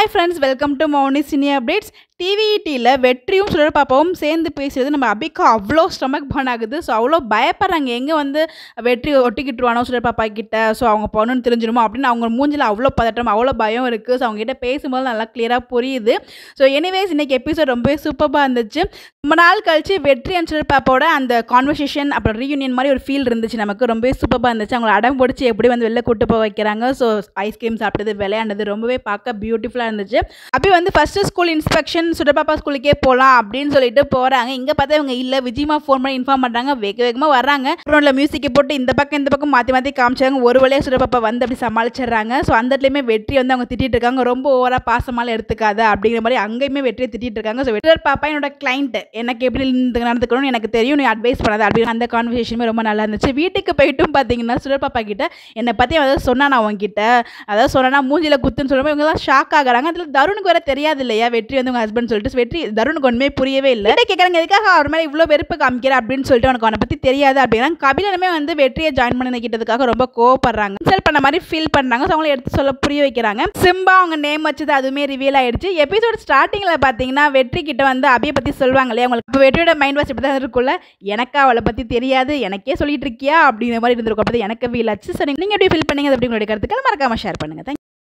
hi friends welcome to Mouni cine updates டிவிஇடியில் வெற்றியும் சுடர் பாப்பாவும் சேர்ந்து பேசுறது நம்ம அபிக்கு அவ்வளோ ஸ்டொமக் பர்ன் ஆகுது. ஸோ அவ்வளோ பயப்படுறாங்க. எங்கே வந்து வெற்றி ஒட்டிக்கிட்டுருவானோ சுடர் பாப்பா கிட்ட? ஸோ அவங்க பொண்ணுன்னு தெரிஞ்சிருமோ அப்படின்னு அவங்க மூஞ்சில் அவ்வளோ பதட்டம் அவ்வளோ பயம் இருக்குது ஸோ அவங்ககிட்ட பேசும்போது நல்லா கிளியராக புரியுது. ஸோ எனிவேஸ் இன்னைக்கு எபிசோட் ரொம்பவே சூப்பராக இருந்துச்சு. ரொம்ப நாள் கழிச்சு வெற்றி அண்ட் சுடர் பாப்பாவோட அந்த கான்வர்சேஷன் அப்புறம் ரீயூனியன் மாதிரி ஒரு ஃபீல் இருந்துச்சு. நமக்கு ரொம்பவே சூப்பராக இருந்துச்சு. அவங்கள அடம் பிடிச்சி எப்படி வந்து வெளில கூட்டு போக வைக்கிறாங்க. ஸோ ஐஸ்கிரீம் சாப்பிட்டது விளையாண்டது ரொம்பவே பார்க்க பியூட்டிஃபுல்லாக இருந்துச்சு. அப்படி வந்து ஃபஸ்ட்டு ஸ்கூல் இன்ஸ்பெக்ஷன் சுடப்பாப்பா ஸ்கூலுக்கே போகலாம் அப்படின்னு சொல்லிட்டு போகிறாங்க இங்கே பார்த்தா இவங்க இல்லை. விஜயமா ஃபோன் பண்ணி இன்ஃபார்ம் பண்ணுறாங்க வேக வேகமாக வர்றாங்க. அப்புறம் மியூசிக்கை போட்டு இந்த பக்கம் இந்த பக்கம் மாற்றி மாற்றி காமிச்சாங்க. ஒரு வழியாக சுடப்பாப்பா வந்து அப்படி சமாளிச்சிடுறாங்க. ஸோ அந்த இடத்துலையுமே வெற்றி வந்து அவங்க திட்டிட்டு இருக்காங்க. ரொம்ப ஓவராக பாசமால எடுத்துக்காத அப்படிங்கிற மாதிரி அங்கேயுமே வெற்றியை திட்டிட்டு இருக்காங்க. ஸோ வெற்றி பாப்பா என்னோட கிளைண்ட் எனக்கு எப்படி நடந்துக்கணும்னு எனக்கு தெரியும். நீ அட்வைஸ் பண்ணாத அப்படின்னு அந்த கான்வர்சேஷனுமே ரொம்ப நல்லா இருந்துச்சு. வீட்டுக்கு போயிட்டும் பார்த்தீங்கன்னா சுடர் பாப்பா கிட்ட என்னை பற்றி அதாவது சொன்னான் நான் உங்ககிட்ட அதாவது சொன்னா மூஞ்சியில் குத்துன்னு சொல்லும்போது தான் ஷாக் ஆகுறாங்க. அதில் தருணுக்கு வேற தெரியாது இல்லையா? வெற்றி வந்து உங்கள் ஹஸ்பண்ட் சொல்லிட்டு வெற்றி தருணுக்கு ஒன்றுமே புரியவே இல்லை. கேட்குறாங்க எதுக்காக அவர் மேலே இவ்வளோ வெறுப்பு காமிக்கிற அப்படின்னு சொல்லிட்டு உனக்கு அவனை பற்றி தெரியாது அப்படின்னா கபிலனுமே வந்து வெற்றியை ஜாயின் பண்ணிக்கிட்டதுக்காக ரொம்ப கோவப்படுறாங்க. இன்சல்ட் பண்ண மாதிரி ஃபீல் பண்ணுறாங்க ஸோ அவங்கள எடுத்து சொல்ல புரிய வைக்கிறாங்க. சிம்பா அவங்க நேம் வச்சது அதுவுமே ரிவீல் ஆயிடுச்சு. எபிசோட் ஸ்டார்டிங்கில் பார்த்தீங்கன்னா வெற்றி கிட்ட வந்து அபியை பற்றி சொல்லுவாங்க இல்லையா உங்களுக்கு? இப்போ வெற்றியோட மைண்ட் வாஷ் இப்படி தான் இருக்குல்ல எனக்கு அவளை பற்றி தெரியாது. எனக்கே சொல்லிட்டு இருக்கியா? அப்படிங்கிற மாதிரி இருந்திருக்கும். அப்படி எனக்கு ஃபீல் ஆச்சு. சரி நீங்கள் எப்படி ஃபீல் பண்ணீங்க? அது கருத்துக்கள் மறக்காமல் மறக்காம ஷேர் பண்ணுங்க. தேங்க்.